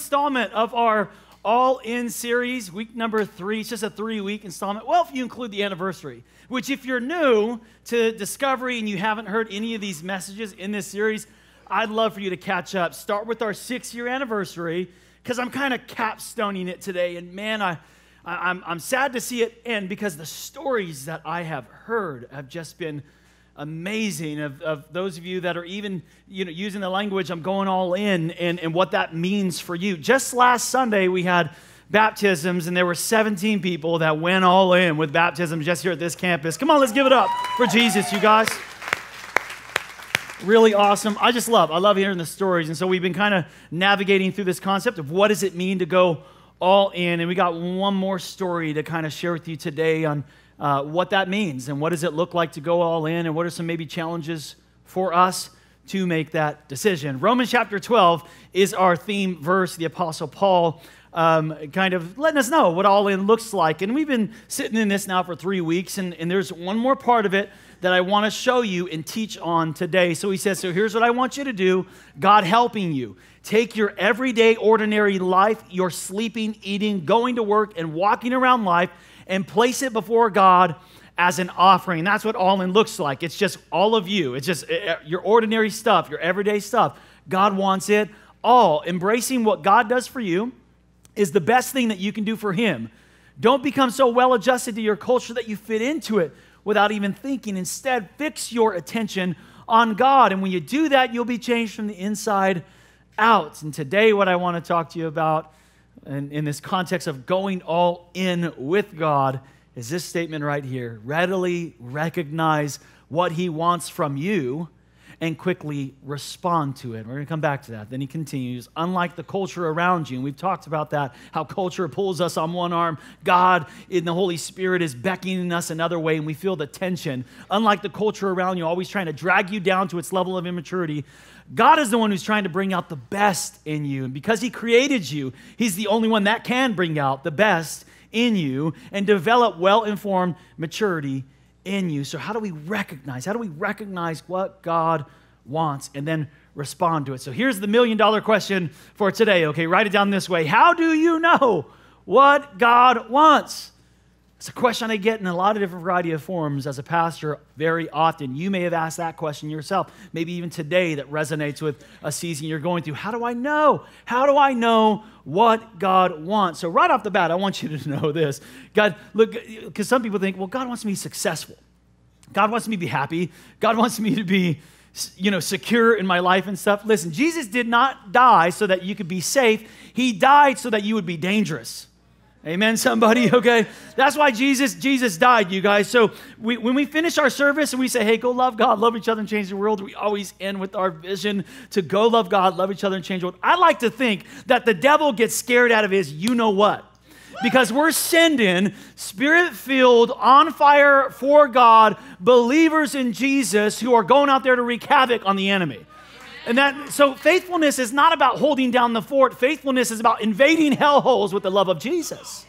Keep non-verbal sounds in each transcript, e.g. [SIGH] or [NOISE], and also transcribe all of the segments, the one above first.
installment of our All In series, week number three. It's just a three week installment. Well, if you include the anniversary, which, if you're new to Discovery and you haven't heard any of these messages in this series, I'd love for you to catch up. Start with our six year anniversary because I'm kind of capstoning it today. And man, I, I, I'm, I'm sad to see it end because the stories that I have heard have just been amazing of, of those of you that are even you know using the language i'm going all in and, and what that means for you. Just last sunday we had baptisms and there were 17 people that went all in with baptisms just here at this campus. Come on let's give it up for jesus you guys. Really awesome. I just love i love hearing the stories and so we've been kind of navigating through this concept of what does it mean to go all in and we got one more story to kind of share with you today on uh, what that means and what does it look like to go all in and what are some maybe challenges for us to make that decision. Romans chapter 12 is our theme verse, the Apostle Paul. Um, kind of letting us know what all in looks like. And we've been sitting in this now for three weeks, and, and there's one more part of it that I want to show you and teach on today. So he says, So here's what I want you to do God helping you. Take your everyday, ordinary life, your sleeping, eating, going to work, and walking around life, and place it before God as an offering. That's what all in looks like. It's just all of you, it's just eh, eh, your ordinary stuff, your everyday stuff. God wants it all. Embracing what God does for you is the best thing that you can do for Him. Don't become so well adjusted to your culture that you fit into it without even thinking. Instead, fix your attention on God. And when you do that, you'll be changed from the inside out. And today, what I want to talk to you about in, in this context of going all in with God is this statement right here. Readily recognize what He wants from you and quickly respond to it. We're going to come back to that. Then he continues, unlike the culture around you, and we've talked about that, how culture pulls us on one arm, God in the Holy Spirit is beckoning us another way, and we feel the tension. Unlike the culture around you, always trying to drag you down to its level of immaturity, God is the one who's trying to bring out the best in you. And because He created you, He's the only one that can bring out the best in you and develop well informed maturity in you. So, how do we recognize? How do we recognize what God wants and then respond to it? So, here's the million dollar question for today. Okay, write it down this way How do you know what God wants? It's a question I get in a lot of different variety of forms as a pastor very often. You may have asked that question yourself, maybe even today that resonates with a season you're going through. How do I know? How do I know what God wants? So, right off the bat, I want you to [LAUGHS] know this. God, look, because some people think, well, God wants me successful. God wants me to be happy. God wants me to be you know, secure in my life and stuff. Listen, Jesus did not die so that you could be safe. He died so that you would be dangerous. Amen, somebody. [LAUGHS] Okay, that's why Jesus Jesus died, you guys. So we, when we finish our service and we say, "Hey, go love God, love each other, and change the world," we always end with our vision to go love God, love each other, and change the world. I like to think that the devil gets scared out of his you know what, because we're sending spirit-filled, on fire for God believers in Jesus who are going out there to wreak havoc on the enemy. And that so faithfulness is not about holding down the fort. Faithfulness is about invading hellholes with the love of Jesus.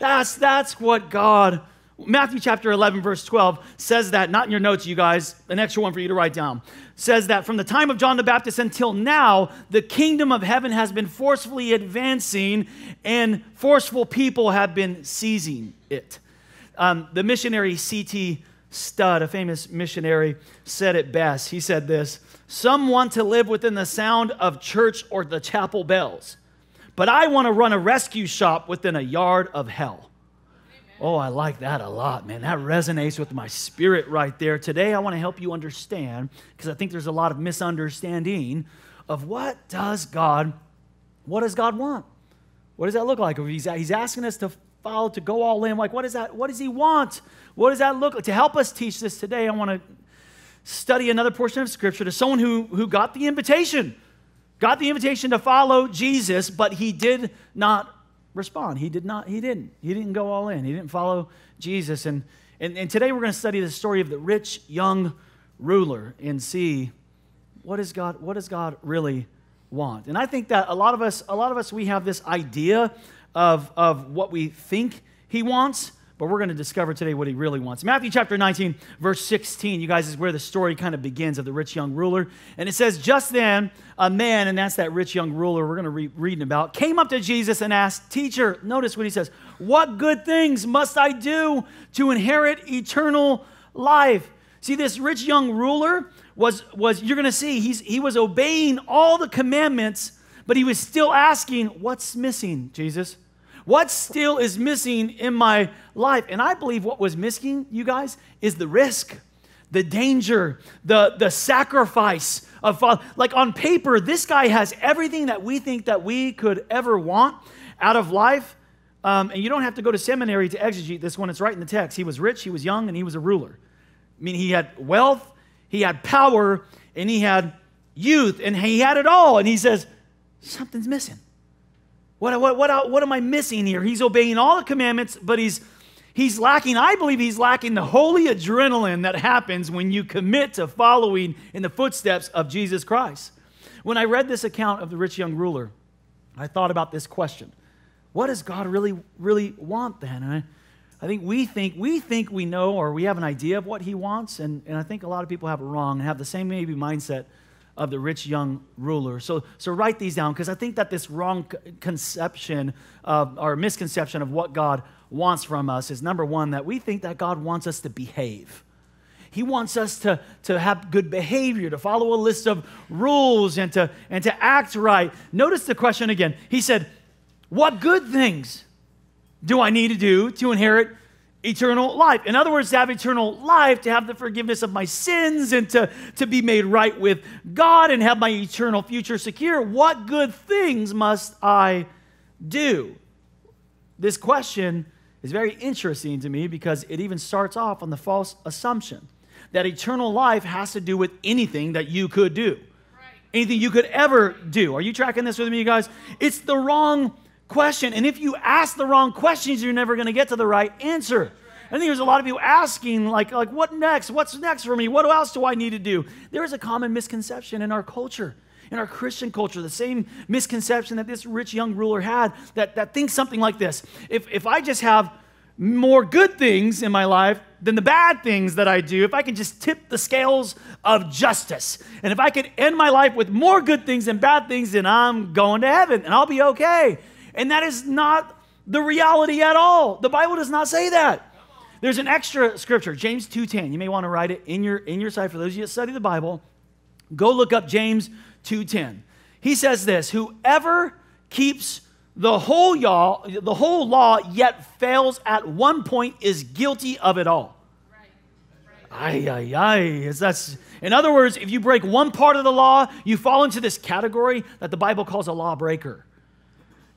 That's that's what God Matthew chapter 11 verse 12 says that not in your notes you guys, an extra one for you to write down. Says that from the time of John the Baptist until now the kingdom of heaven has been forcefully advancing and forceful people have been seizing it. Um, the missionary C.T. Studd, a famous missionary, said it best. He said this some want to live within the sound of church or the chapel bells, but I want to run a rescue shop within a yard of hell. Oh, I like that a lot, man. That resonates with my spirit right there. Today, I want to help you understand because I think there's a lot of misunderstanding of what does God, what does God want? What does that look like? He's, he's asking us to follow, to go all in. Like, what is that? What does He want? What does that look like? To help us teach this today, I want to study another portion of Scripture to someone who, who got the invitation, got the invitation to follow Jesus, but he did not respond. He did not, he didn't. He didn't go all in. He didn't follow Jesus. And, and, and today we're going to study the story of the rich young ruler and see what is God, what does God really want? And I think that a lot of us, a lot of us, we have this idea of, of what we think he wants, but we're going to discover today what he really wants. Matthew chapter 19, verse 16, you guys, is where the story kind of begins of the rich young ruler. And it says, Just then, a man, and that's that rich young ruler we're going to be reading about, came up to Jesus and asked, Teacher, notice what he says, What good things must I do to inherit eternal life? See, this rich young ruler was, was you're going to see, he's, he was obeying all the commandments, but he was still asking, What's missing, Jesus? What still is missing in my life? And I believe what was missing, you guys, is the risk, the danger, the, the sacrifice of like on paper, this guy has everything that we think that we could ever want out of life. Um, and you don't have to go to seminary to exegete this one. It's right in the text. He was rich, he was young, and he was a ruler. I mean, he had wealth, he had power, and he had youth, and he had it all. And he says, Something's missing. What, what, what, uh, what am I missing here? He's obeying all the commandments, but he's, he's lacking, I believe he's lacking the holy adrenaline that happens when you commit to following in the footsteps of Jesus Christ. When I read this account of the rich young ruler, I thought about this question What does God really, really want then? I, I think we think we think we know or we have an idea of what he wants, and, and I think a lot of people have it wrong and have the same maybe mindset of the rich young ruler. So, so write these down because I think that this wrong conception of, or misconception of what God wants from us is number one, that we think that God wants us to behave. He wants us to, to have good behavior, to follow a list of rules, and to, and to act right. Notice the question again. He said, What good things do I need to do to inherit eternal life. In other words, to have eternal life, to have the forgiveness of my sins, and to, to be made right with God and have my eternal future secure, what good things must I do? This question is very interesting to me because it even starts off on the false assumption that eternal life has to do with anything that you could do. Anything you could ever do. Are you tracking this with me, you guys? It's the wrong question. And if you ask the wrong questions, you're never going to get to the right answer. I think there's a lot of people asking, like, like, what next? What's next for me? What else do I need to do? There is a common misconception in our culture, in our Christian culture, the same misconception that this rich young ruler had that, that thinks something like this. If, if I just have more good things in my life than the bad things that I do, if I can just tip the scales of justice, and if I can end my life with more good things than bad things, then I'm going to heaven and I'll be okay. And that is not the reality at all. The Bible does not say that. There's an extra scripture, James 2:10. You may want to write it in your in your site for those of you that study the Bible. Go look up James 2:10. He says this, whoever keeps the whole law, the whole law yet fails at one point is guilty of it all. Ay, ay, ay. That's, in other words, if you break one part of the law, you fall into this category that the Bible calls a lawbreaker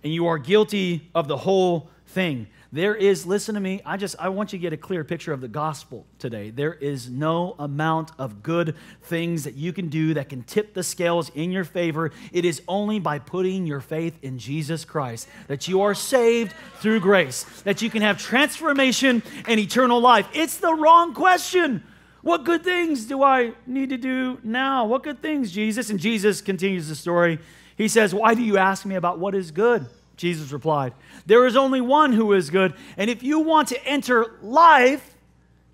and you are guilty of the whole thing. There is, listen to me, I just, I want you to get a clear picture of the gospel today. There is no amount of good things that you can do that can tip the scales in your favor. It is only by putting your faith in Jesus Christ that you are saved through grace, that you can have transformation and eternal life. It's the wrong question. What good things do I need to do now? What good things, Jesus? And Jesus continues the story. He says, Why do you ask me about what is good? Jesus replied, There is only one who is good, and if you want to enter life,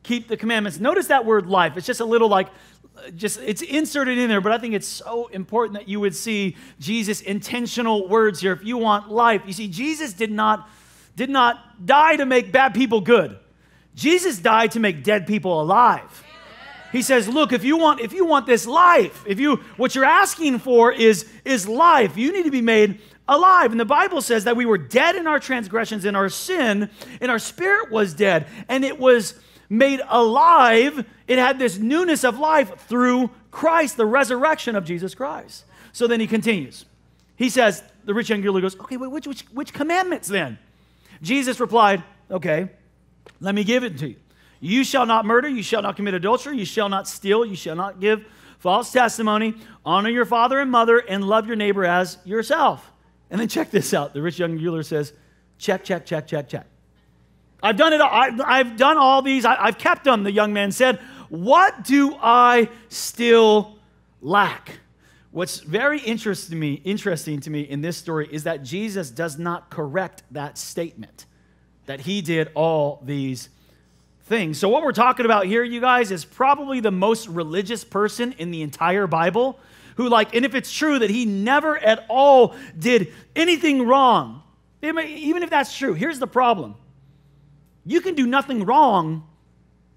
keep the commandments. Notice that word life. It's just a little like, just it's inserted in there, but I think it's so important that you would see Jesus' intentional words here. If you want life, you see, Jesus did not did not die to make bad people good. Jesus died to make dead people alive. He says, "Look, if you want if you want this life, if you what you're asking for is is life, you need to be made alive. And the Bible says that we were dead in our transgressions, in our sin, and our spirit was dead. And it was made alive. It had this newness of life through Christ, the resurrection of Jesus Christ. So then he continues. He says, the rich young ruler goes, okay, wait, which, which, which commandments then? Jesus replied, okay, let me give it to you. You shall not murder, you shall not commit adultery, you shall not steal, you shall not give false testimony, honor your father and mother, and love your neighbor as yourself. And then check this out. The rich young ruler says, check, check, check, check, check. I've done it. I've, I've done all these. I, I've kept them, the young man said. What do I still lack? What's very interesting to me, interesting to me in this story is that Jesus does not correct that statement. that he did all these So, what we're talking about here, you guys, is probably the most religious person in the entire Bible who, like, and if it's true that he never at all did anything wrong, even if that's true, here's the problem you can do nothing wrong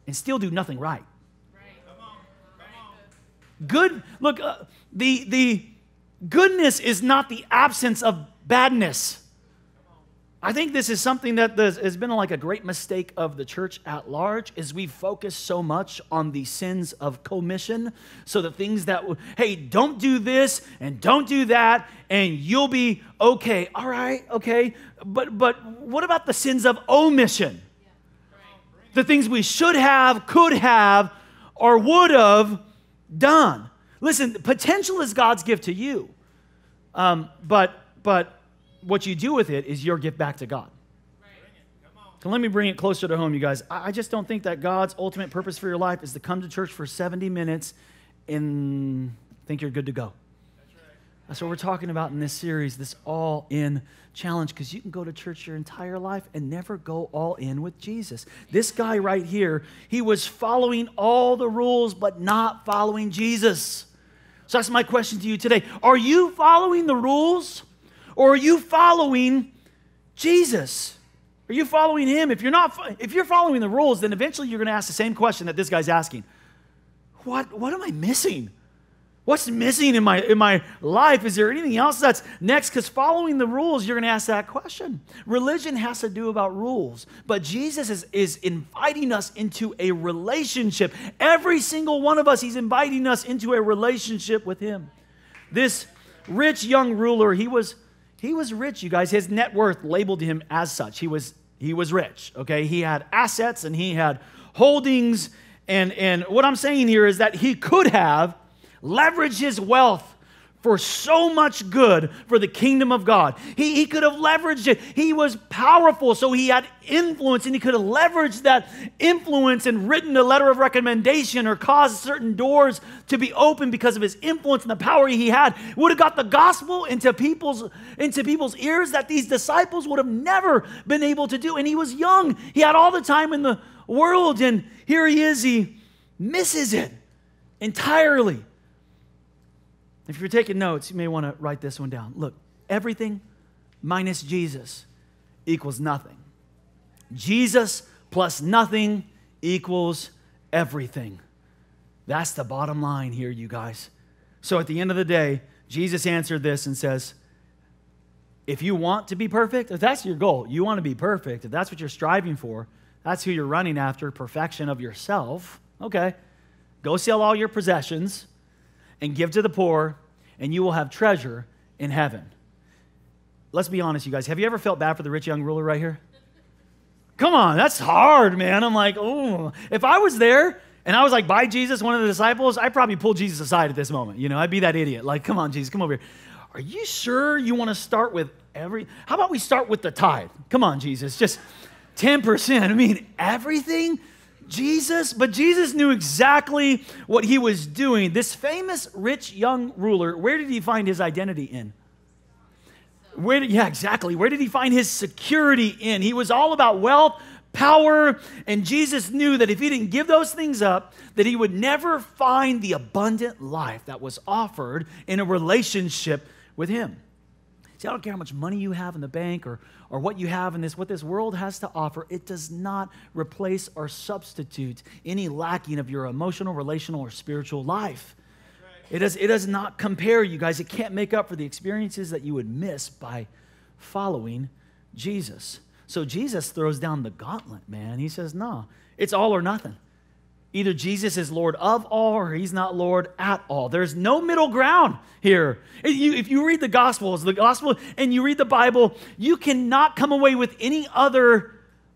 and still do nothing right. Good, look, uh, the, the goodness is not the absence of badness. I think this is something that has been like a great mistake of the church at large is we focus so much on the sins of commission. So the things that, hey, don't do this and don't do that and you'll be okay. All right, okay. But, but what about the sins of omission? The things we should have, could have, or would have done. Listen, potential is God's gift to you. Um, but, but what you do with it is your gift back to God. So let me bring it closer to home, you guys. I just don't think that God's ultimate purpose for your life is to come to church for 70 minutes and think you're good to go. That's. That's what we're talking about in this series, this all in challenge, because you can go to church your entire life and never go all in with Jesus. This guy right here, he was following all the rules, but not following Jesus. So that's my question to you today. Are you following the rules? Or are you following Jesus? Are you following him? If you're not if you're following the rules, then eventually you're going to ask the same question that this guy's asking. What what am I missing? What's missing in my in my life? Is there anything else that's next? Because following the rules, you're going to ask that question. Religion has to do about rules, but Jesus is, is inviting us into a relationship. Every single one of us, he's inviting us into a relationship with him. This rich young ruler, he was he was rich, you guys. His net worth labeled him as such. He was, he was rich, okay? He had assets and he had holdings. And, and what I'm saying here is that he could have leveraged his wealth for so much good for the kingdom of God. He, he could have leveraged it. He was powerful, so he had influence, and he could have leveraged that influence and written a letter of recommendation or caused certain doors to be open because of his influence and the power he had. Would have got the gospel into people's, into people's ears that these disciples would have never been able to do. And he was young, he had all the time in the world, and here he is, he misses it entirely. If you're taking notes, you may want to write this one down. Look, everything minus Jesus equals nothing. Jesus plus nothing equals everything. That's the bottom line here, you guys. So at the end of the day, Jesus answered this and says, if you want to be perfect, if that's your goal, you want to be perfect, if that's what you're striving for, that's who you're running after, perfection of yourself, okay, go sell all your possessions and give to the poor, and you will have treasure in heaven. Let's be honest, you guys. Have you ever felt bad for the rich young ruler right here? Come on, that's hard, man. I'm like, oh, if I was there and I was like, by Jesus, one of the disciples, I'd probably pull Jesus aside at this moment. You know, I'd be that idiot. Like, come on, Jesus, come over here. Are you sure you want to start with every? How about we start with the tithe? Come on, Jesus, just 10%. I mean, everything? Jesus, but Jesus knew exactly what he was doing. This famous rich young ruler, where did he find his identity in? Where did, yeah, exactly. Where did he find his security in? He was all about wealth, power, and Jesus knew that if he didn't give those things up, that he would never find the abundant life that was offered in a relationship with him. See, I don't care how much money you have in the bank or, or what you have in this, what this world has to offer. It does not replace or substitute any lacking of your emotional, relational, or spiritual life. It does, it does not compare, you guys. It can't make up for the experiences that you would miss by following Jesus. So Jesus throws down the gauntlet, man. He says, no, it's all or nothing. Either Jesus is Lord of all or he's not Lord at all. There's no middle ground here. If you read the Gospels, the Gospel, and you read the Bible, you cannot come away with any other,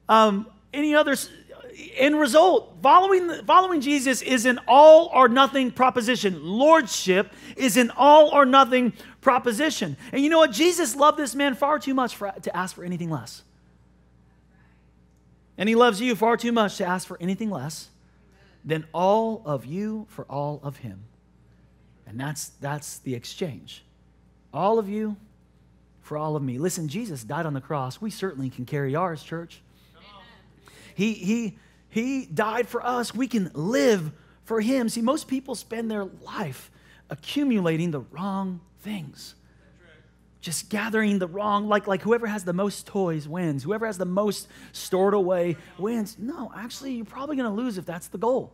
um, any other end result. Following, following Jesus is an all or nothing proposition. Lordship is an all or nothing proposition. And you know what? Jesus loved this man far too much for, to ask for anything less. And he loves you far too much to ask for anything less than all of you for all of him. And that's, that's the exchange. All of you for all of me. Listen, Jesus died on the cross. We certainly can carry ours, church. He, he, he died for us. We can live for him. See, most people spend their life accumulating the wrong things. Just gathering the wrong, like, like whoever has the most toys wins. Whoever has the most stored away wins. No, actually, you're probably going to lose if that's the goal.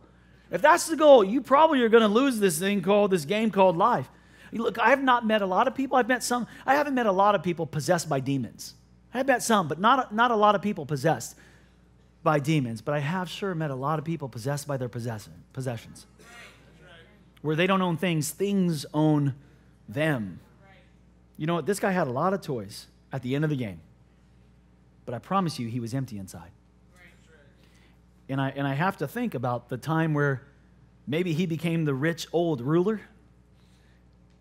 If that's the goal, you probably are going to lose this thing called, this game called life. Look, I have not met a lot of people. I've met some, I haven't met a lot of people possessed by demons. I've met some, but not, not a lot of people possessed by demons. But I have sure met a lot of people possessed by their possession, possessions. Where they don't own things, things own them. You know what? This guy had a lot of toys at the end of the game. But I promise you, he was empty inside. And I, and I have to think about the time where maybe he became the rich old ruler,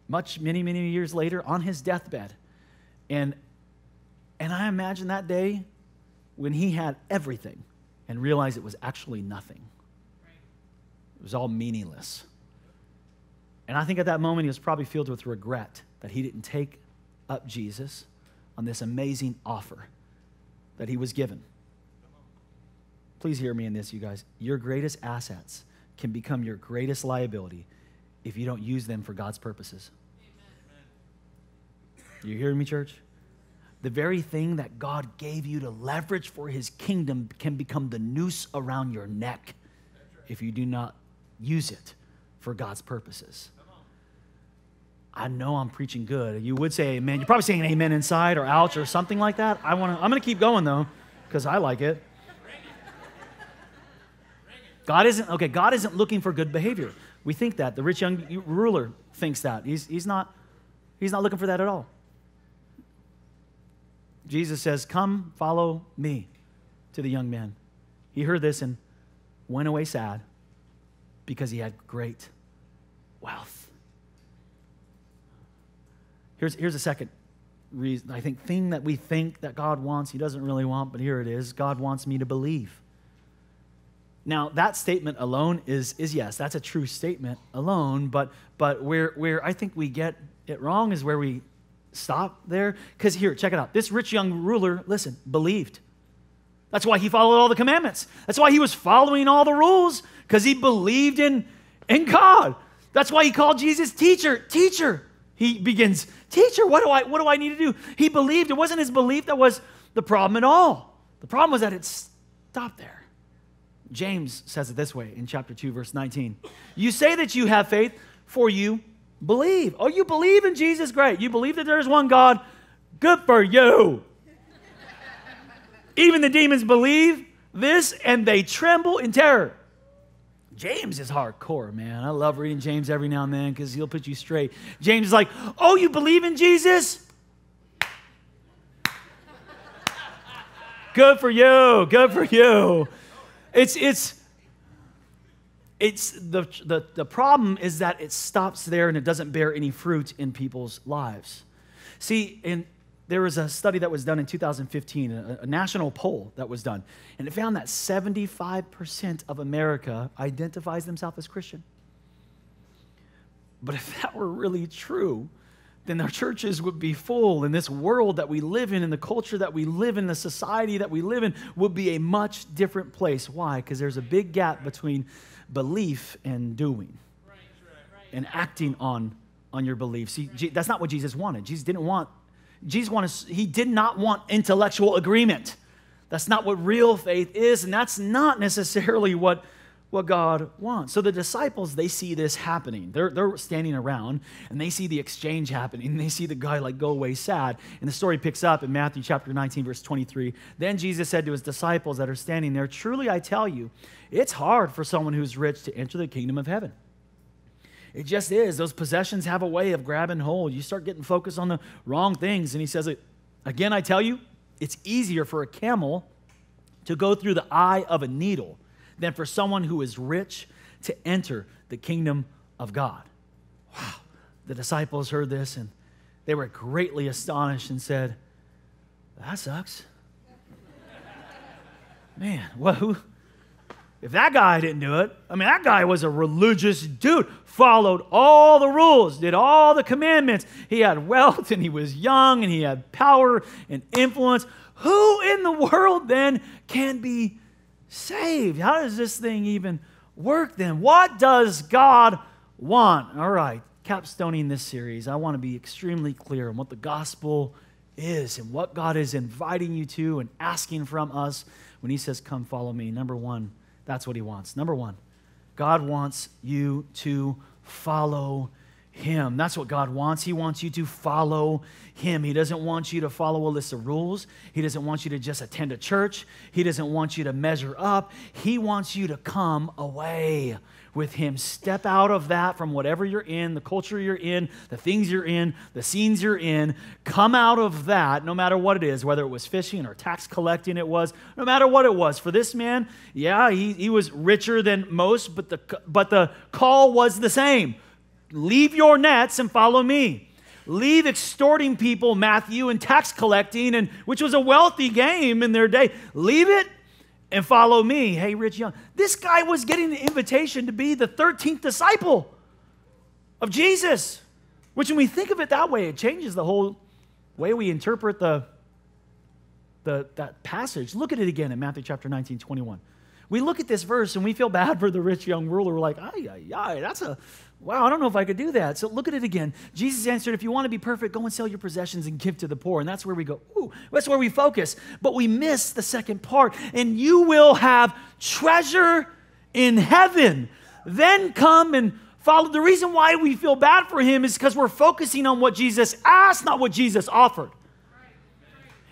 much, many, many years later, on his deathbed. And, and I imagine that day when he had everything and realized it was actually nothing. It was all meaningless. And I think at that moment he was probably filled with regret that he didn't take up Jesus on this amazing offer that he was given. Please hear me in this, you guys. Your greatest assets can become your greatest liability if you don't use them for God's purposes. You hearing me, church? The very thing that God gave you to leverage for his kingdom can become the noose around your neck if you do not use it for God's purposes. I know I'm preaching good. You would say amen. You're probably saying amen inside or ouch or something like that. I want to I'm going to keep going though because I like it. God isn't okay, God isn't looking for good behavior. We think that. The rich young ruler thinks that. He's, he's not he's not looking for that at all. Jesus says, "Come, follow me." to the young man. He heard this and went away sad because he had great wealth. Here's, here's a second reason, I think, thing that we think that God wants, He doesn't really want, but here it is God wants me to believe. Now, that statement alone is, is yes, that's a true statement alone, but, but where, where I think we get it wrong is where we stop there. Because here, check it out. This rich young ruler, listen, believed. That's why he followed all the commandments. That's why he was following all the rules, because he believed in, in God. That's why he called Jesus teacher, teacher. He begins, Teacher, what do, I, what do I need to do? He believed. It wasn't his belief that was the problem at all. The problem was that it stopped there. James says it this way in chapter 2, verse 19. You say that you have faith, for you believe. Oh, you believe in Jesus? Great. You believe that there is one God? Good for you. Even the demons believe this and they tremble in terror. James is hardcore, man. I love reading James every now and then because he'll put you straight. James is like, Oh, you believe in Jesus? [LAUGHS] Good for you. Good for you. It's, it's, it's the, the, the problem is that it stops there and it doesn't bear any fruit in people's lives. See, in, there was a study that was done in 2015, a, a, national poll that was done, and it found that 75% of America identifies themselves as Christian. But if that were really true, then our churches would be full, and this world that we live in, and the culture that we live in, the society that we live in, would be a much different place. Why? Because there's a big gap between belief and doing right, right, right. and acting on, on your beliefs. See, that's not what Jesus wanted. Jesus didn't want Jesus wanted, he did not want intellectual agreement. That's not what real faith is, and that's not necessarily what, what God wants. So the disciples, they see this happening. They're, they're standing around and they see the exchange happening. And they see the guy like go away sad. And the story picks up in Matthew chapter 19, verse 23. Then Jesus said to his disciples that are standing there, Truly I tell you, it's hard for someone who's rich to enter the kingdom of heaven. It just is. Those possessions have a way of grabbing hold. You start getting focused on the wrong things. And he says, Again, I tell you, it's easier for a camel to go through the eye of a needle than for someone who is rich to enter the kingdom of God. Wow. The disciples heard this and they were greatly astonished and said, That sucks. [LAUGHS] Man, well, who, if that guy didn't do it, I mean, that guy was a religious dude, followed all the rules, did all the commandments. He had wealth and he was young and he had power and influence. Who in the world then can be saved. How does this thing even work then? What does God want? All right, capstoning this series, I want to be extremely clear on what the gospel is and what God is inviting you to and asking from us when He says, Come follow me. Number one, that's what He wants. Number one, God wants you to follow him. That's what God wants. He wants you to follow Him. He doesn't want you to follow a list of rules. He doesn't want you to just attend a church. He doesn't want you to measure up. He wants you to come away with Him. Step out of that from whatever you're in, the culture you're in, the things you're in, the scenes you're in. Come out of that, no matter what it is, whether it was fishing or tax collecting, it was, no matter what it was. For this man, yeah, he, he was richer than most, but the, but the call was the same Leave your nets and follow me. Leave extorting people, Matthew, and tax collecting, and which was a wealthy game in their day. Leave it and follow me. Hey, Rich Young. This guy was getting the invitation to be the 13th disciple of Jesus. Which, when we think of it that way, it changes the whole way we interpret the, the, that passage. Look at it again in Matthew chapter 19, 21. We look at this verse and we feel bad for the rich young ruler. We're like, ay, ay, ay, that's a, wow, I don't know if I could do that. So look at it again. Jesus answered, if you want to be perfect, go and sell your possessions and give to the poor. And that's where we go, ooh, that's where we focus. But we miss the second part. And you will have treasure in heaven. Then come and follow. The reason why we feel bad for him is because we're focusing on what Jesus asked, not what Jesus offered.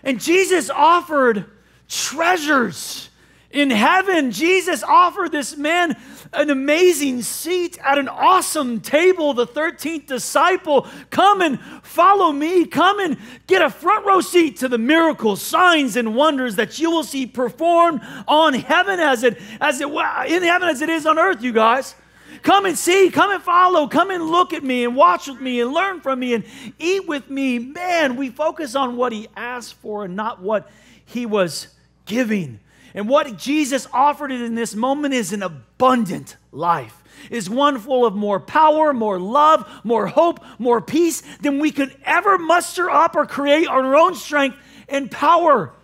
And Jesus offered treasures in heaven, Jesus offered this man an amazing seat at an awesome table. The 13th disciple, come and follow me. Come and get a front row seat to the miracles, signs, and wonders that you will see performed on heaven as it, as it in heaven as it is on earth, you guys. Come and see, come and follow, come and look at me and watch with me and learn from me and eat with me. Man, we focus on what he asked for and not what he was giving. And what Jesus offered in this moment is an abundant life. Is one full of more power, more love, more hope, more peace than we could ever muster up or create on our own strength and power.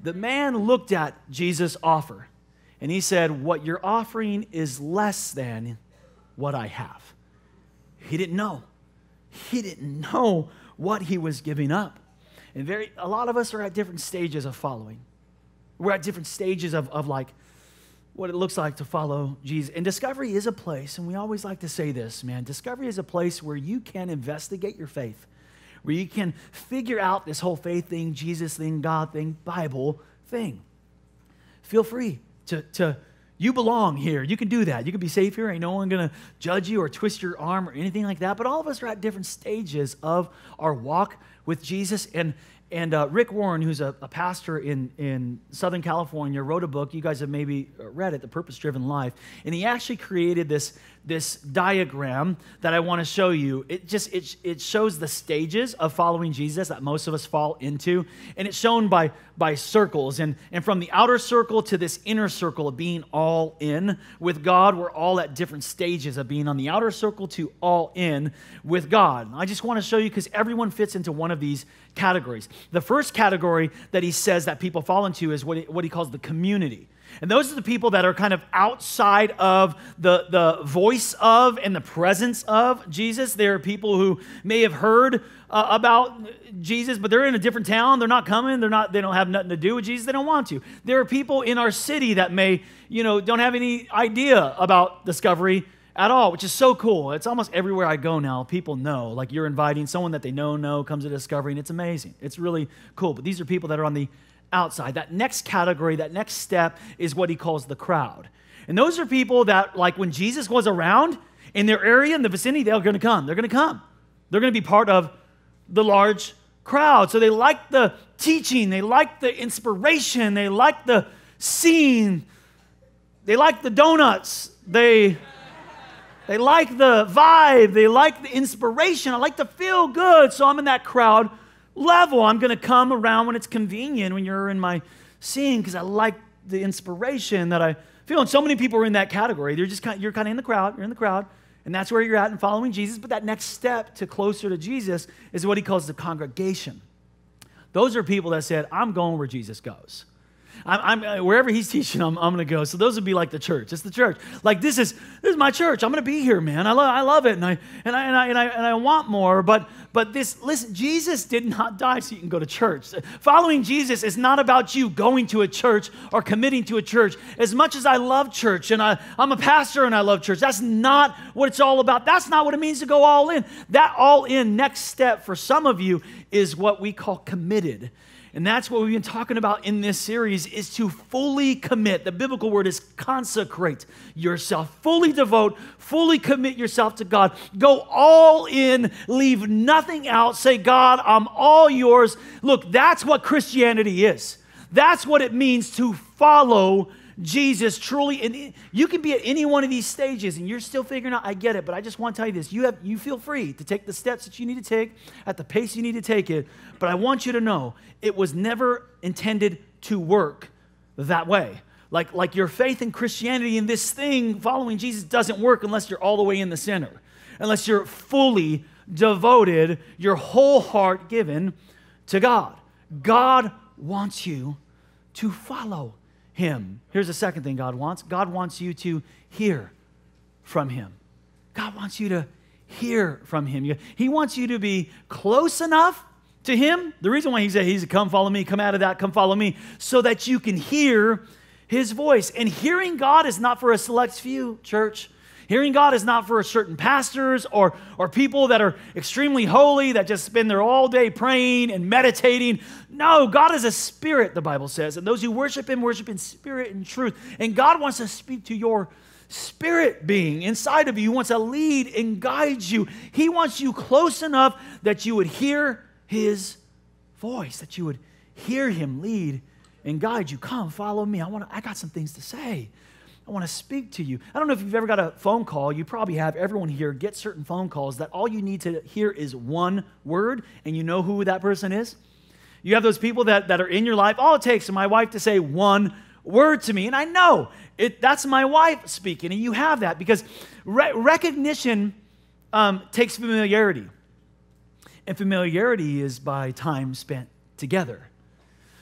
The man looked at Jesus' offer and he said, What you're offering is less than what I have. He didn't know. He didn't know what he was giving up. And very a lot of us are at different stages of following. We're at different stages of, of like what it looks like to follow Jesus. And discovery is a place, and we always like to say this, man. Discovery is a place where you can investigate your faith, where you can figure out this whole faith thing, Jesus thing, God thing, Bible thing. Feel free to, to you belong here. You can do that. You can be safe here. Ain't no one going to judge you or twist your arm or anything like that. But all of us are at different stages of our walk with Jesus. And, and uh, Rick Warren, who's a, a, pastor in, in Southern California, wrote a book. You guys have maybe read it, The Purpose Driven Life. And he actually created this, this diagram that I want to show you. It just it, it shows the stages of following Jesus that most of us fall into. And it's shown by, by circles. And, and from the outer circle to this inner circle of being all in with God, we're all at different stages of being on the outer circle to all in with God. I just want to show you because everyone fits into one of these categories. The first category that he says that people fall into is what he, what he calls the community. And those are the people that are kind of outside of the, the voice of and the presence of Jesus. They are people who may have heard uh, about Jesus, but they're in a different town. They're not coming. They're not, they don't have nothing to do with Jesus. They don't want to. There are people in our city that may, you know, don't have any idea about discovery at all, which is so cool. It's almost everywhere I go now. People know, like you're inviting someone that they know know comes to Discovery, and it's amazing. It's really cool. But these are people that are on the outside. That next category, that next step is what he calls the crowd. And those are people that, like when Jesus was around in their area, in the vicinity, they're going to come. They're going to come. They're going to be part of the large crowd. So they like the teaching, they like the inspiration, they like the scene, they like the donuts, they they like the vibe, they like the inspiration. I like to feel good, so I'm in that crowd level. I'm going to come around when it's convenient, when you're in my scene, because I like the inspiration that I feel. And so many people are in that category. They're just kind of, you're kind of in the crowd, you're in the crowd, and that's where you're at and following Jesus. But that next step to closer to Jesus is what he calls the congregation. Those are people that said, I'm going where Jesus goes. I'm, I'm, uh, wherever he's teaching, I'm, I'm going to go. So those would be like the church. It's the church. Like this is this is my church. I'm going to be here, man. I love I love it, and I and I and I and I, and I want more. But but this listen, Jesus did not die so you can go to church. Following Jesus is not about you going to a church or committing to a church. As much as I love church and I, I'm a pastor and I love church, that's not what it's all about. That's not what it means to go all in. That all in next step for some of you is what we call committed. And that's what we've been talking about in this series is to fully commit. The biblical word is consecrate yourself. Fully devote, fully commit yourself to God. Go all in, leave nothing out. Say, God, I'm all yours. Look, that's what Christianity is. That's what it means to follow Jesus truly, and you can be at any one of these stages and you're still figuring out, I get it, but I just want to tell you this. You, have, you feel free to take the steps that you need to take at the pace you need to take it, but I want you to know it was never intended to work that way. Like, like your faith in Christianity and this thing, following Jesus, doesn't work unless you're all the way in the center, unless you're fully devoted, your whole heart given to God. God wants you to follow him. Here's the second thing God wants God wants you to hear from Him. God wants you to hear from Him. He wants you to be close enough to Him. The reason why He said, He's come follow me, come out of that, come follow me, so that you can hear His voice. And hearing God is not for a select few, church. Hearing God is not for certain pastors or, or people that are extremely holy that just spend their all day praying and meditating. No, God is a spirit, the Bible says. And those who worship Him worship in spirit and truth. And God wants to speak to your spirit being inside of you. He wants to lead and guide you. He wants you close enough that you would hear His voice, that you would hear Him lead and guide you. Come, follow me. I, want to, I got some things to say. I want to speak to you. I don't know if you've ever got a phone call. You probably have. Everyone here gets certain phone calls that all you need to hear is one word, and you know who that person is. You have those people that, that are in your life. All it takes is my wife to say one word to me, and I know it, that's my wife speaking, and you have that because re- recognition um, takes familiarity. And familiarity is by time spent together.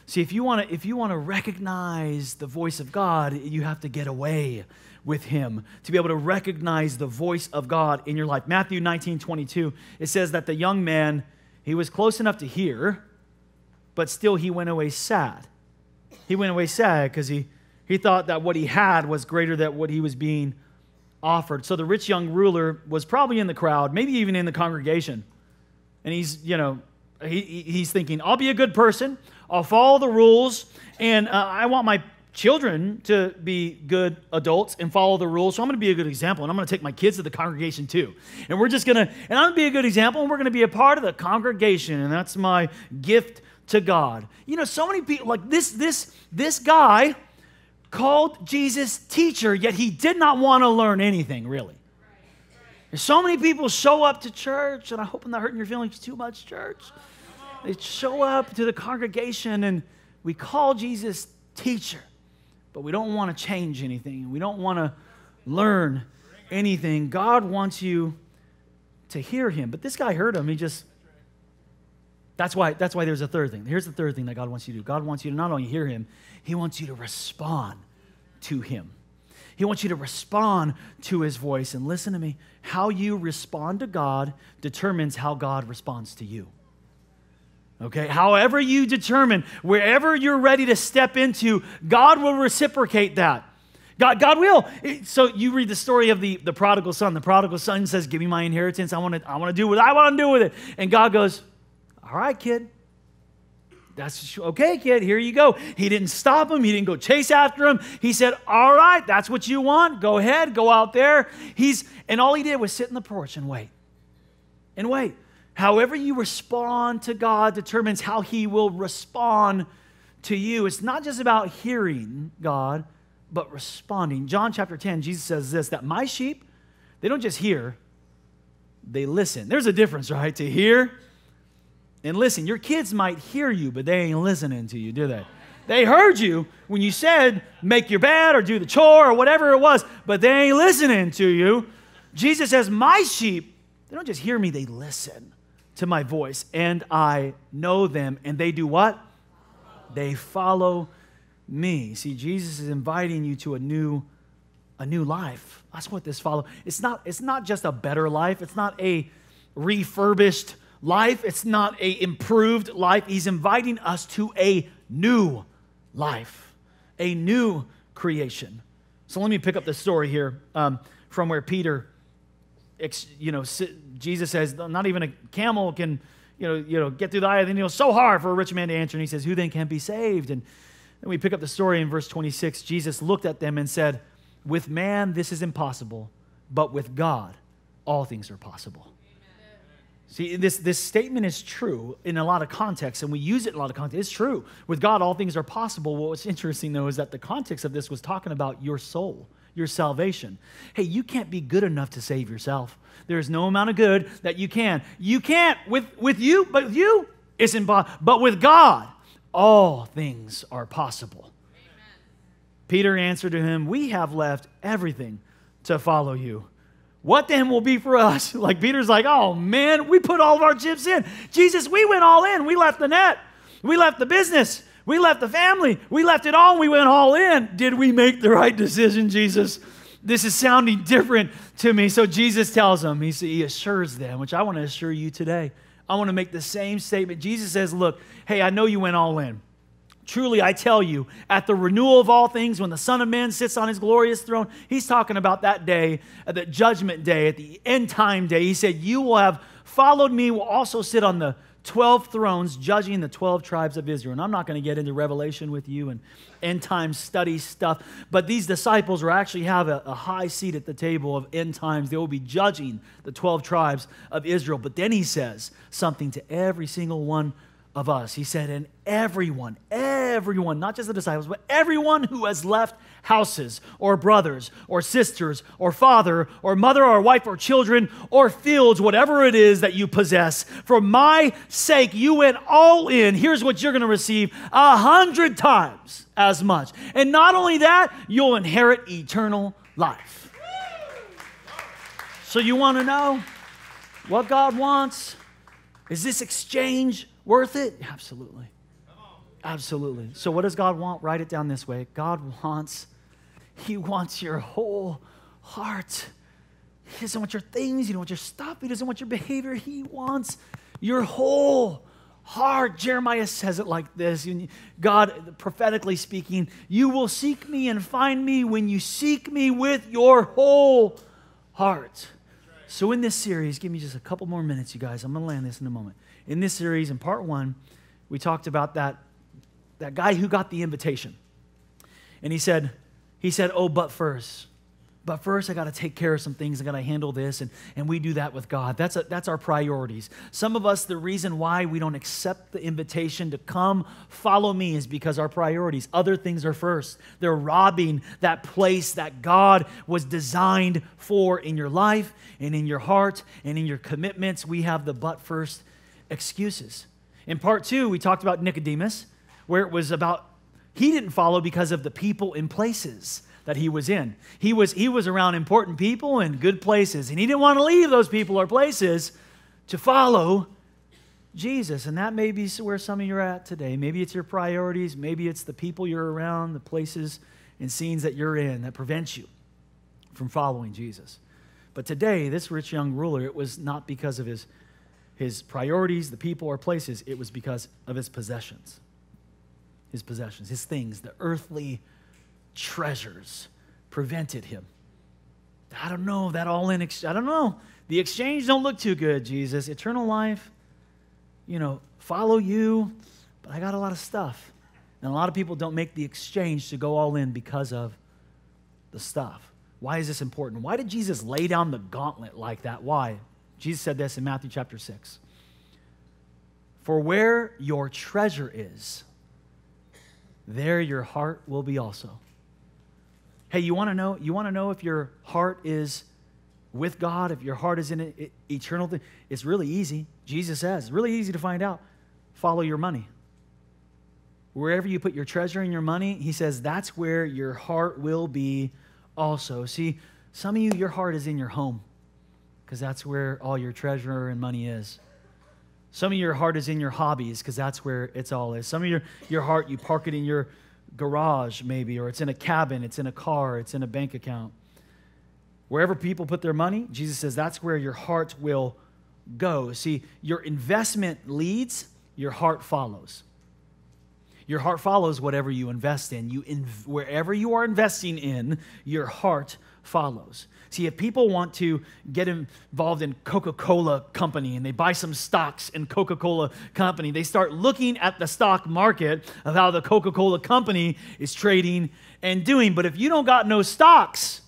See, if you want to if you want to recognize the voice of God, you have to get away with him to be able to recognize the voice of God in your life. Matthew 19, 22, it says that the young man, he was close enough to hear, but still he went away sad. He went away sad because he, he thought that what he had was greater than what he was being offered. So the rich young ruler was probably in the crowd, maybe even in the congregation. And he's, you know, he, he's thinking, I'll be a good person. I'll follow the rules, and uh, I want my children to be good adults and follow the rules. So I'm going to be a good example, and I'm going to take my kids to the congregation too. And we're just going to, and I'm going to be a good example, and we're going to be a part of the congregation, and that's my gift to God. You know, so many people like this. This this guy called Jesus teacher, yet he did not want to learn anything really. So many people show up to church, and I hope I'm not hurting your feelings too much, church. They show up to the congregation and we call Jesus teacher, but we don't want to change anything. We don't want to learn anything. God wants you to hear him. But this guy heard him. He just that's why that's why there's a third thing. Here's the third thing that God wants you to do. God wants you to not only hear him, he wants you to respond to him. He wants you to respond to his voice. And listen to me, how you respond to God determines how God responds to you. Okay, however you determine, wherever you're ready to step into, God will reciprocate that. God, God will. So you read the story of the, the prodigal son. The prodigal son says, Give me my inheritance. I want to I want to do what I want to do with it. And God goes, All right, kid. That's okay, kid. Here you go. He didn't stop him. He didn't go chase after him. He said, All right, that's what you want. Go ahead, go out there. He's and all he did was sit in the porch and wait. And wait. However, you respond to God determines how He will respond to you. It's not just about hearing God, but responding. John chapter 10, Jesus says this that my sheep, they don't just hear, they listen. There's a difference, right? To hear and listen. Your kids might hear you, but they ain't listening to you, do they? They heard you when you said, make your bed or do the chore or whatever it was, but they ain't listening to you. Jesus says, My sheep, they don't just hear me, they listen to my voice, and I know them, and they do what? They follow me. See, Jesus is inviting you to a new a new life. That's what this follow. It's not it's not just a better life. It's not a refurbished life. It's not a improved life. He's inviting us to a new life, a new creation. So let me pick up the story here um, from where Peter, you know, Jesus says, not even a camel can, you know, you know, get through the eye of the needle. So hard for a rich man to answer. And he says, who then can be saved? And then we pick up the story in verse 26. Jesus looked at them and said, with man, this is impossible, but with God, all things are possible. See, this, this statement is true in a lot of contexts, and we use it in a lot of contexts. It's true. With God, all things are possible. What's interesting, though, is that the context of this was talking about your soul, your salvation. Hey, you can't be good enough to save yourself. There's no amount of good that you can. You can't with, with you, but with you, it's impossible. But with God, all things are possible. Amen. Peter answered to him, We have left everything to follow you. What then will be for us? [LAUGHS] Like Peter's like, oh man, we put all of our chips in. Jesus, we went all in. We left the net. We left the business. We left the family. We left it all and we went all in. Did we make the right decision, Jesus? This is sounding different to me. So Jesus tells them, he, he assures them, which I want to assure you today. I want to make the same statement. Jesus says, Look, hey, I know you went all in. Truly, I tell you, at the renewal of all things, when the Son of Man sits on his glorious throne, he's talking about that day, uh, that judgment day, at the end time day. He said, You will have followed me, will also sit on the 12 thrones, judging the 12 tribes of Israel. And I'm not going to get into Revelation with you and end time study stuff, but these disciples will actually have a, a high seat at the table of end times. They will be judging the 12 tribes of Israel. But then he says something to every single one of us. He said, and everyone, everyone, not just the disciples, but everyone who has left houses or brothers or sisters or father or mother or wife or children or fields, whatever it is that you possess, for my sake, you went all in. Here's what you're going to receive a hundred times as much. And not only that, you'll inherit eternal life. So you want to know what God wants? Is this exchange Worth it? Absolutely. Absolutely. So, what does God want? Write it down this way God wants, He wants your whole heart. He doesn't want your things, He doesn't want your stuff, He doesn't want your behavior. He wants your whole heart. Jeremiah says it like this God, prophetically speaking, you will seek me and find me when you seek me with your whole heart. So, in this series, give me just a couple more minutes, you guys. I'm going to land this in a moment in this series, in part one, we talked about that, that guy who got the invitation. And he said, he said, oh, but first, but first I got to take care of some things. I got to handle this. And, and we do that with God. That's, a, that's our priorities. Some of us, the reason why we don't accept the invitation to come follow me is because our priorities, other things are first. They're robbing that place that God was designed for in your life and in your heart and in your commitments. We have the but first excuses. In part two, we talked about Nicodemus, where it was about he didn't follow because of the people and places that he was in. He was, he was around important people and good places, and he didn't want to leave those people or places to follow Jesus. And that may be where some of you are at today. Maybe it's your priorities, maybe it's the people you're around, the places and scenes that you're in that prevent you from following Jesus. But today, this rich young ruler, it was not because of his his priorities, the people or places, it was because of his possessions. His possessions, his things, the earthly treasures prevented him. I don't know, that all in, ex- I don't know. The exchange don't look too good, Jesus. Eternal life, you know, follow you, but I got a lot of stuff. And a lot of people don't make the exchange to go all in because of the stuff. Why is this important? Why did Jesus lay down the gauntlet like that? Why? Jesus said this in Matthew chapter 6. For where your treasure is, there your heart will be also. Hey, you want to know? You want to know if your heart is with God, if your heart is in eternal thing? It's really easy. Jesus says, really easy to find out. Follow your money. Wherever you put your treasure and your money, he says that's where your heart will be also. See, some of you, your heart is in your home because that's where all your treasure and money is. Some of your heart is in your hobbies because that's where it's all is. Some of your, your heart, you park it in your garage, maybe, or it's in a cabin, it's in a car, it's in a bank account. Wherever people put their money, Jesus says that's where your heart will go. See, your investment leads, your heart follows. Your heart follows whatever you invest in. You in, wherever you are investing in, your heart follows. See, if people want to get involved in Coca-Cola company and they buy some stocks in Coca-Cola company, they start looking at the stock market of how the Coca-Cola company is trading and doing. But if you don't got no stocks,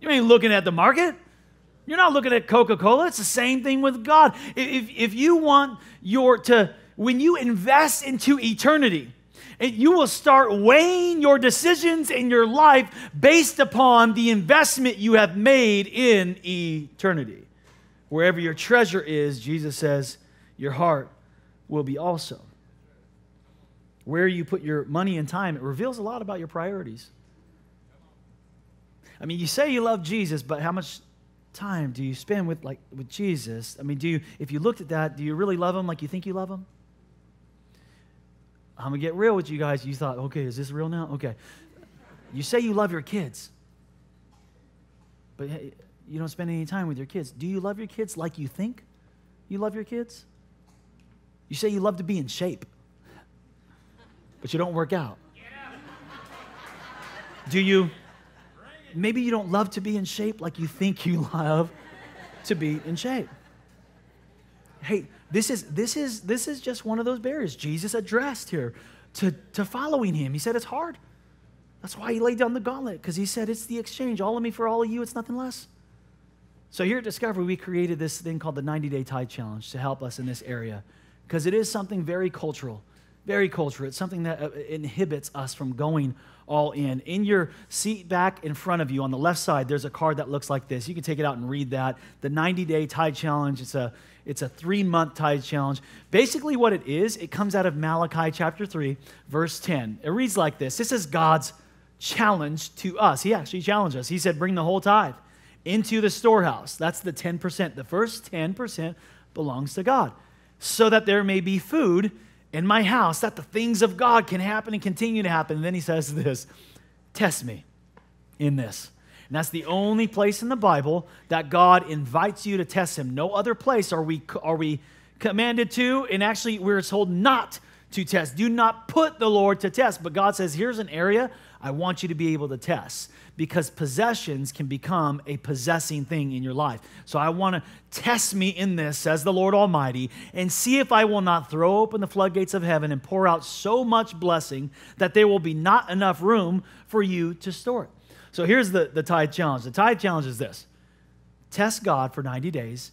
you ain't looking at the market. You're not looking at Coca-Cola. It's the same thing with God. If, if you want your to when you invest into eternity, and you will start weighing your decisions in your life based upon the investment you have made in eternity. Wherever your treasure is, Jesus says, your heart will be also. Where you put your money and time, it reveals a lot about your priorities. I mean, you say you love Jesus, but how much time do you spend with like with Jesus? I mean, do you if you looked at that, do you really love him like you think you love him? I'm gonna get real with you guys. You thought, okay, is this real now? Okay. You say you love your kids, but you don't spend any time with your kids. Do you love your kids like you think you love your kids? You say you love to be in shape, but you don't work out. Do you? Maybe you don't love to be in shape like you think you [LAUGHS] love to be in shape. Hey, this is, this is, this is just one of those barriers Jesus addressed here to, to following him. He said it's hard. That's why he laid down the gauntlet, because he said it's the exchange. All of me for all of you, it's nothing less. So here at Discovery, we created this thing called the 90 Day Tithe Challenge to help us in this area, because it is something very cultural, very cultural. It's something that uh, inhibits us from going all in. In your seat back in front of you on the left side, there's a card that looks like this. You can take it out and read that. The 90 Day Tithe Challenge. It's a it's a three month tithe challenge. Basically, what it is, it comes out of Malachi chapter 3, verse 10. It reads like this This is God's challenge to us. He actually challenged us. He said, Bring the whole tithe into the storehouse. That's the 10%. The first 10% belongs to God, so that there may be food in my house, that the things of God can happen and continue to happen. And then he says this Test me in this. And that's the only place in the Bible that God invites you to test him. No other place are we, are we commanded to, and actually, we're told not to test. Do not put the Lord to test. But God says, here's an area I want you to be able to test because possessions can become a possessing thing in your life. So I want to test me in this, says the Lord Almighty, and see if I will not throw open the floodgates of heaven and pour out so much blessing that there will be not enough room for you to store it. So here's the, the tithe challenge. The tithe challenge is this test God for 90 days,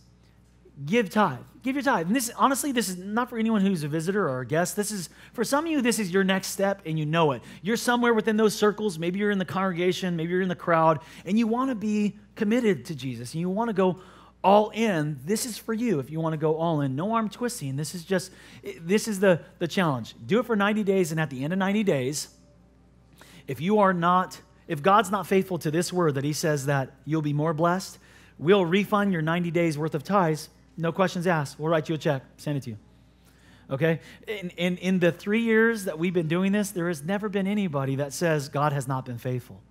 give tithe. Give your tithe. And this, honestly, this is not for anyone who's a visitor or a guest. This is, for some of you, this is your next step and you know it. You're somewhere within those circles. Maybe you're in the congregation, maybe you're in the crowd, and you want to be committed to Jesus and you want to go all in. This is for you if you want to go all in. No arm twisting. This is just, this is the, the challenge. Do it for 90 days, and at the end of 90 days, if you are not if God's not faithful to this word that He says that you'll be more blessed, we'll refund your 90 days worth of tithes. No questions asked. We'll write you a check, send it to you. Okay? In, in, in the three years that we've been doing this, there has never been anybody that says God has not been faithful.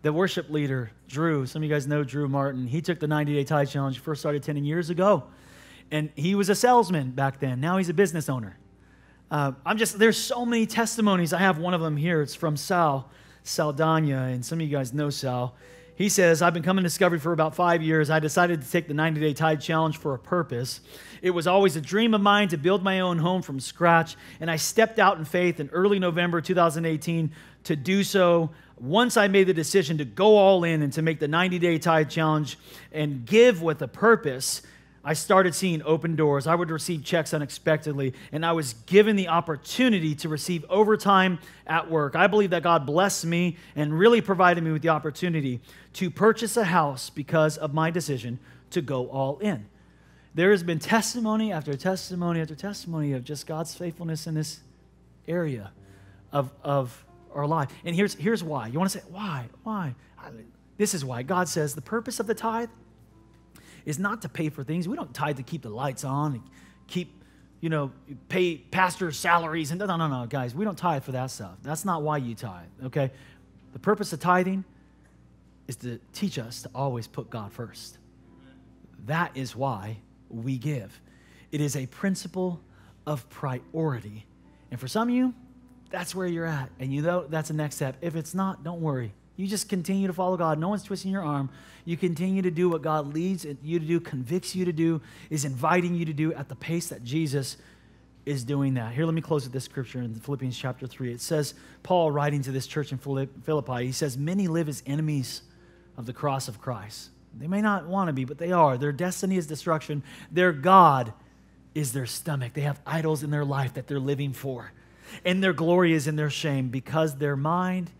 The worship leader, Drew, some of you guys know Drew Martin, he took the 90 day tithe challenge, first started 10 years ago. And he was a salesman back then. Now he's a business owner. Uh, I'm just, there's so many testimonies. I have one of them here. It's from Sal. Saldana, and some of you guys know Sal. He says, I've been coming to Discovery for about five years. I decided to take the 90 day tithe challenge for a purpose. It was always a dream of mine to build my own home from scratch, and I stepped out in faith in early November 2018 to do so. Once I made the decision to go all in and to make the 90 day tithe challenge and give with a purpose, I started seeing open doors. I would receive checks unexpectedly, and I was given the opportunity to receive overtime at work. I believe that God blessed me and really provided me with the opportunity to purchase a house because of my decision to go all in. There has been testimony after testimony after testimony of just God's faithfulness in this area of, of our life. And here's, here's why. You want to say, why? Why? This is why. God says the purpose of the tithe is not to pay for things. We don't tithe to keep the lights on and keep, you know, pay pastors' salaries. And no, no, no, guys, we don't tithe for that stuff. That's not why you tithe, okay? The purpose of tithing is to teach us to always put God first. That is why we give. It is a principle of priority. And for some of you, that's where you're at. And you know that's the next step. If it's not, don't worry. You just continue to follow God. No one's twisting your arm. You continue to do what God leads you to do, convicts you to do, is inviting you to do at the pace that Jesus is doing that. Here, let me close with this scripture in Philippians chapter 3. It says, Paul writing to this church in Philippi, he says, Many live as enemies of the cross of Christ. They may not want to be, but they are. Their destiny is destruction. Their God is their stomach. They have idols in their life that they're living for. And their glory is in their shame because their mind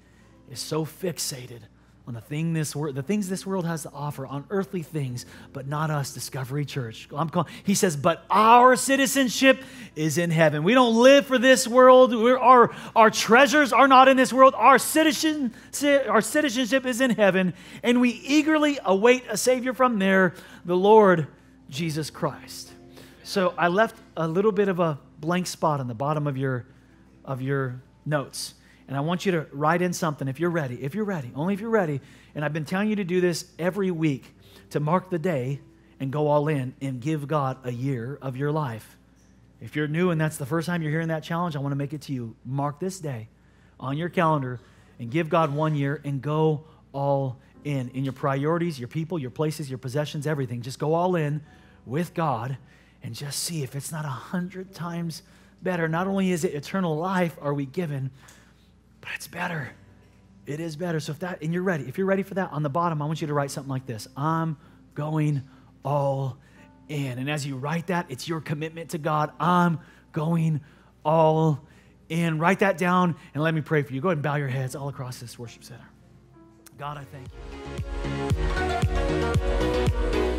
is so fixated on the, thing this the things this world has to offer, on earthly things, but not us, Discovery Church. I'm he says, but our citizenship is in heaven. We don't live for this world. We're, our, our treasures are not in this world. Our, citizen, our citizenship is in heaven, and we eagerly await a Savior from there, the Lord Jesus Christ. So I left a little bit of a blank spot on the bottom of your, of your notes. And I want you to write in something if you're ready. If you're ready, only if you're ready. And I've been telling you to do this every week to mark the day and go all in and give God a year of your life. If you're new and that's the first time you're hearing that challenge, I want to make it to you. Mark this day on your calendar and give God one year and go all in. In your priorities, your people, your places, your possessions, everything. Just go all in with God and just see if it's not a hundred times better. Not only is it eternal life are we given, but it's better. It is better. So if that, and you're ready, if you're ready for that, on the bottom, I want you to write something like this I'm going all in. And as you write that, it's your commitment to God. I'm going all in. Write that down and let me pray for you. Go ahead and bow your heads all across this worship center. God, I thank you.